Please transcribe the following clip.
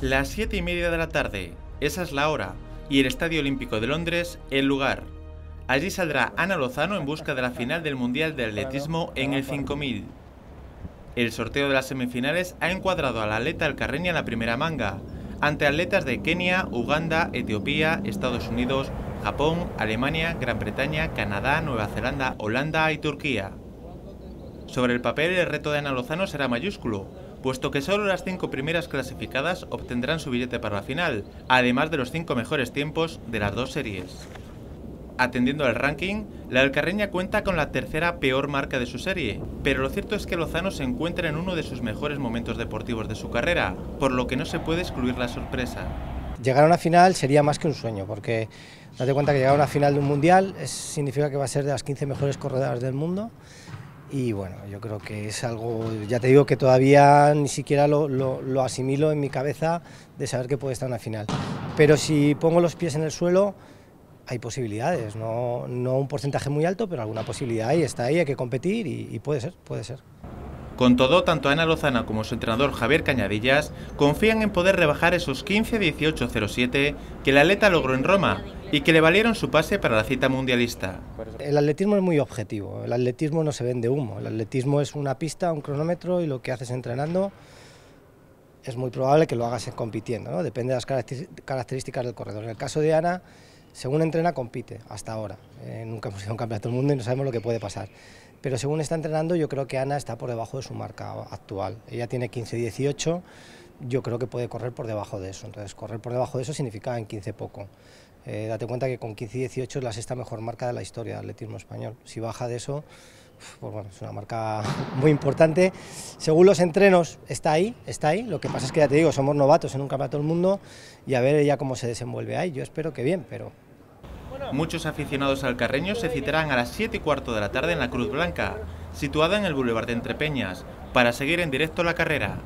Las 7 y media de la tarde, esa es la hora, y el Estadio Olímpico de Londres, el lugar. Allí saldrá Ana Lozano en busca de la final del Mundial de Atletismo en el 5000. El sorteo de las semifinales ha encuadrado al atleta alcarreña en la primera manga, ante atletas de Kenia, Uganda, Etiopía, Estados Unidos, Japón, Alemania, Gran Bretaña, Canadá, Nueva Zelanda, Holanda y Turquía. Sobre el papel el reto de Ana Lozano será mayúsculo, puesto que solo las cinco primeras clasificadas obtendrán su billete para la final, además de los cinco mejores tiempos de las dos series. Atendiendo al ranking, la Alcarreña cuenta con la tercera peor marca de su serie, pero lo cierto es que Lozano se encuentra en uno de sus mejores momentos deportivos de su carrera, por lo que no se puede excluir la sorpresa. Llegar a una final sería más que un sueño, porque date cuenta que llegar a una final de un mundial significa que va a ser de las 15 mejores corredoras del mundo y bueno, yo creo que es algo, ya te digo que todavía ni siquiera lo, lo, asimilo en mi cabeza de saber que puede estar en la final. Pero si pongo los pies en el suelo, hay posibilidades, no, no un porcentaje muy alto, pero alguna posibilidad ahí está ahí, hay que competir y, y puede ser, puede ser. Con todo, tanto Ana Lozana como su entrenador Javier Cañadillas confían en poder rebajar esos 15-18-07 que el atleta logró en Roma y que le valieron su pase para la cita mundialista. El atletismo es muy objetivo, el atletismo no se vende humo, el atletismo es una pista, un cronómetro y lo que haces entrenando es muy probable que lo hagas compitiendo, ¿no? depende de las características del corredor. En el caso de Ana, según entrena, compite hasta ahora. Eh, nunca hemos ido a un campeonato del mundo y no sabemos lo que puede pasar. Pero según está entrenando, yo creo que Ana está por debajo de su marca actual. Ella tiene 15-18, yo creo que puede correr por debajo de eso. Entonces, correr por debajo de eso significa en 15 poco. Eh, date cuenta que con 15-18 es la sexta mejor marca de la historia del atletismo español. Si baja de eso, pues es una marca muy importante. Según los entrenos, está ahí, está ahí. Lo que pasa es que ya te digo, somos novatos en un campeonato del mundo y a ver ella cómo se desenvuelve ahí. Yo espero que bien, pero... Muchos aficionados al Carreño se citarán a las 7 y cuarto de la tarde en la Cruz Blanca, situada en el Boulevard de Entrepeñas, para seguir en directo la carrera.